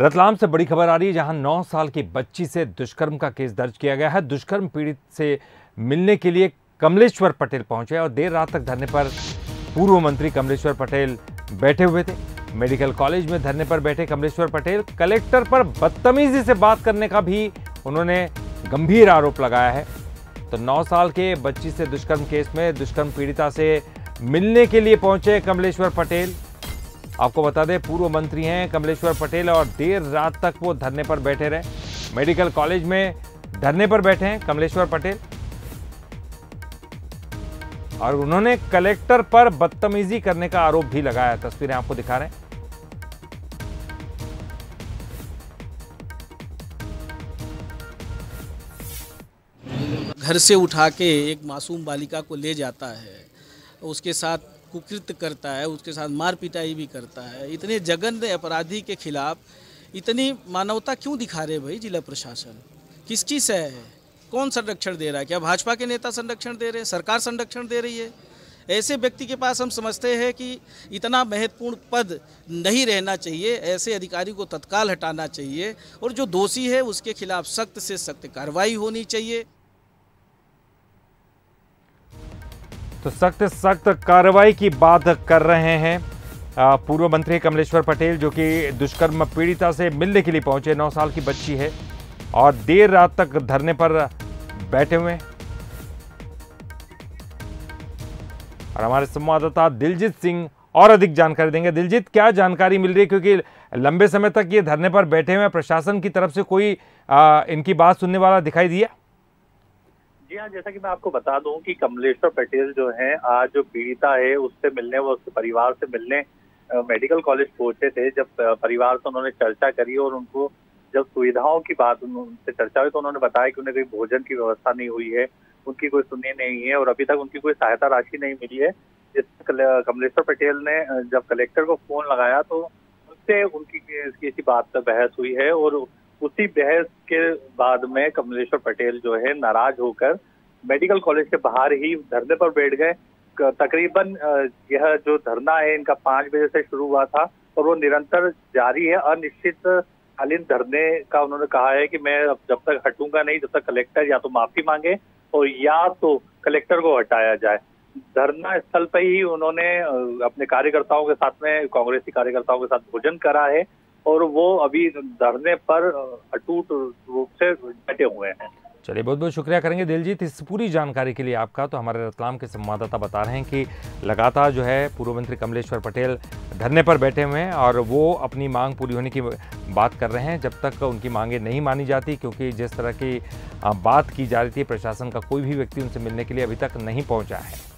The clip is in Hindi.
रतलाम से बड़ी खबर आ रही है जहाँ 9 साल की बच्ची से दुष्कर्म का केस दर्ज किया गया है। दुष्कर्म पीड़ित से मिलने के लिए कमलेश्वर पटेल पहुँचे और देर रात तक धरने पर पूर्व मंत्री कमलेश्वर पटेल बैठे हुए थे। मेडिकल कॉलेज में धरने पर बैठे कमलेश्वर पटेल कलेक्टर पर बदतमीजी से बात करने का भी उन्होंने गंभीर आरोप लगाया है। तो 9 साल के बच्ची से दुष्कर्म केस में दुष्कर्म पीड़िता से मिलने के लिए पहुँचे कमलेश्वर पटेल। आपको बता दें, पूर्व मंत्री हैं कमलेश्वर पटेल और देर रात तक वो धरने पर बैठे रहे। मेडिकल कॉलेज में धरने पर बैठे हैं कमलेश्वर पटेल। और उन्होंने कलेक्टर पर बदतमीजी करने का आरोप भी लगाया। तस्वीरें आपको दिखा रहे हैं। घर से उठा के एक मासूम बालिका को ले जाता है। उसके साथ कुकृत्य करता है, उसके साथ मार पिटाई भी करता है। इतने जघन्य अपराधी के खिलाफ इतनी मानवता क्यों दिखा रहे भाई जिला प्रशासन? किसकी से है? कौन संरक्षण दे रहा है? क्या भाजपा के नेता संरक्षण दे रहे हैं? सरकार संरक्षण दे रही है? ऐसे व्यक्ति के पास हम समझते हैं कि इतना महत्वपूर्ण पद नहीं रहना चाहिए, ऐसे अधिकारी को तत्काल हटाना चाहिए और जो दोषी है उसके खिलाफ सख्त से सख्त कार्रवाई होनी चाहिए। तो सख्त सख्त कार्रवाई की बात कर रहे हैं। पूर्व मंत्री कमलेश्वर पटेल जो कि दुष्कर्म पीड़िता से मिलने के लिए पहुँचे नौ साल की बच्ची है और देर रात तक धरने पर बैठे हुए और हमारे संवाददाता दिलजीत सिंह और अधिक जानकारी देंगे। दिलजीत क्या जानकारी मिल रही है? क्योंकि लंबे समय तक ये धरने पर बैठे हुए प्रशासन की तरफ़ से कोई आ, इनकी बात सुनने वाला दिखाई दिया? जी हाँ जैसा कि मैं आपको बता दूँ कि कमलेश्वर पटेल जो है, आज जो पीड़िता है, उससे मिलने, वो उसके परिवार से मिलने मेडिकल कॉलेज पहुँचे थे। जब परिवार से उन्होंने चर्चा करी और उनको, जब सुविधाओं की बात उनसे चर्चा हुई तो उन्होंने बताया कि उन्हें कोई भोजन की व्यवस्था नहीं हुई है, उनकी कोई सुनी नहीं है और अभी तक उनकी कोई सहायता राशि नहीं मिली है। जिस कमलेश्वर पटेल ने जब कलेक्टर को फ़ोन लगाया तो उससे उनकी किसी बात पर बहस हुई है और उसी बहस के बाद में कमलेश्वर पटेल जो है नाराज़ होकर मेडिकल कॉलेज के बाहर ही धरने पर बैठ गए। तकरीबन यह जो धरना है इनका पाँच बजे से शुरू हुआ था और वो निरंतर जारी है। अनिश्चित कालीन धरने का उन्होंने कहा है कि मैं जब तक हटूँगा नहीं, जब तक कलेक्टर या तो माफ़ी मांगे और या तो कलेक्टर को हटाया जाए। धरना स्थल पर ही उन्होंने अपने कार्यकर्ताओं के साथ में, कांग्रेसी कार्यकर्ताओं के साथ भोजन करा है। और वो अभी धरने पर अटूट रूप से बैठे हुए हैं। चलिए, बहुत बहुत शुक्रिया करेंगे दिलजीत इस पूरी जानकारी के लिए आपका। तो हमारे रतलाम के संवाददाता बता रहे हैं कि लगातार जो है पूर्व मंत्री कमलेश्वर पटेल धरने पर बैठे हुए हैं और वो अपनी मांग पूरी होने की बात कर रहे हैं, जब तक उनकी मांगे नहीं मानी जाती, क्योंकि जिस तरह की बात की जा रही थी, प्रशासन का कोई भी व्यक्ति उनसे मिलने के लिए अभी तक नहीं पहुँचा है।